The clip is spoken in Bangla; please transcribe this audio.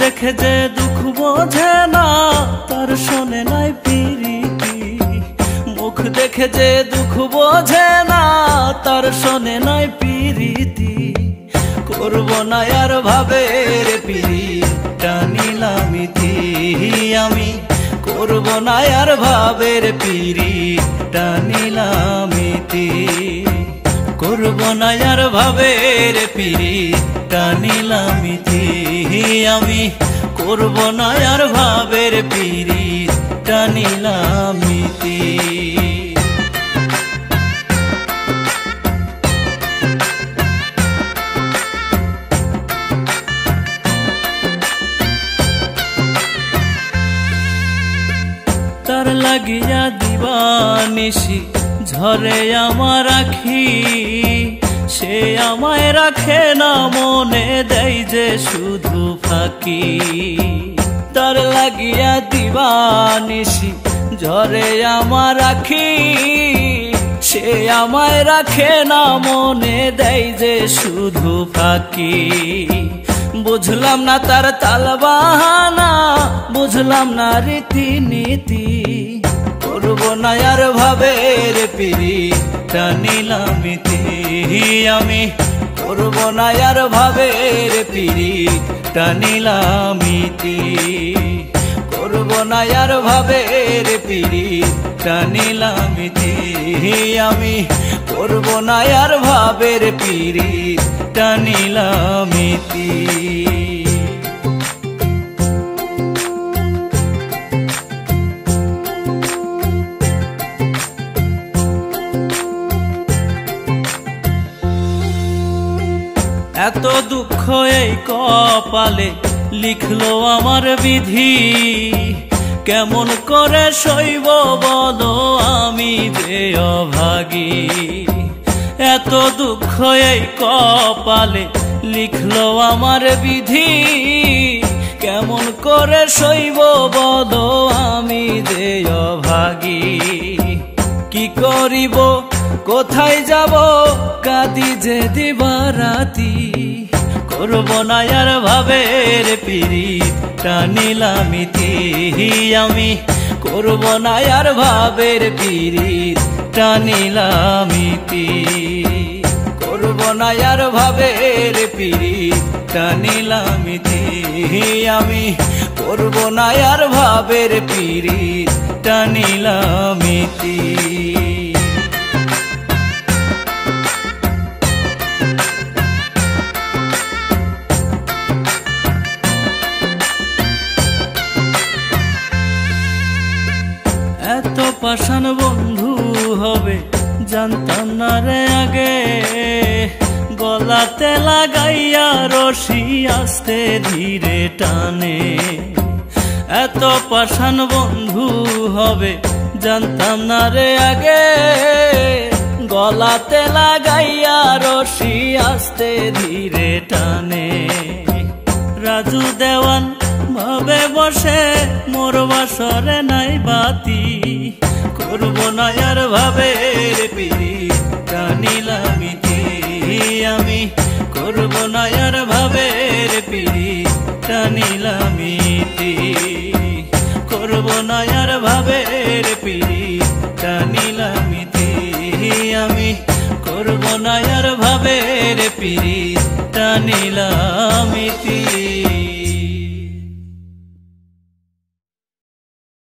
দেখে যে দুঃখ বোঝে না, তার শোনে নাই পিরিতি। মুখ দেখে যে দুঃখ বোঝে না, তার শোনে নাই পিরিতি। করব না আর ভাবে রে পিরি টানিলামিতি আমি করব না আর ভাবের পিরি টানিলামিতি করব না আর ভাবের পিড়ি টানিলামিতি আমি করব না আর ভাবের পিড়ি টানিলামিতি তার লাগিয়া দিবানিসি ঝরে আমার রাখি সে আমায় রাখে না মনে দেয় যে শুধু ফাঁকি। তার লাগিয়া দিবানিসি ঝরে আমার রাখি সে আমায় রাখে না মনে দেয় যে শুধু ফাঁকি। বুঝলাম না তার তাল বাহানা বুঝলাম না রীতি নীতি করব না আর ভাবের পিরি টানিলামিতি আমি। করব না আর ভাবের পিরি টানিলামিতি করব না আর ভাবের পিরি টানিলামিতি আমি। করব না আর ভাবের পিরি টানিলামিতি এত দুঃখ এই কপালে লিখলো আমার বিধি। কেমন করে শৈব বলো আমি যে অভাগী। এত দুঃখ এই কপালে লিখলো আমার বিধি। কেমন করে শৈব বলো আমি যে অভাগী। কি করিব কোথায় যাব? কাঁদি যে দিবারাতি। করব না আর ভাবের পিরি টানিলামিতি। আমি করব না আর ভাবের পিরি টানিলামিতি। করব না আর ভাবের পিরি টানিলামিতি। আমি করব না আর ভাবের পিরি টানিলামিতি। পাষাণ বন্ধু হবে, জানতাম না রে আগে। গলাতে লাগাইয়া রশি আসতে ধীরে টানে। এত পাষাণ বন্ধু হবে, জানতাম না রে আগে। গলাতে লাগাইয়া রশি আসতে ধীরে টানে। রাজু দেওয়ান ভাবে বসে, মোর বাসরে নাই বাতি। করব না আর ভাবে পিরি টানিলামিতি আমি করব না আর ভাবে পিরি টানিলামিতি করব না আর ভাবে পিরি টানিলামিতি আমি করব না আর ভাবে পিরি টানিলামিতি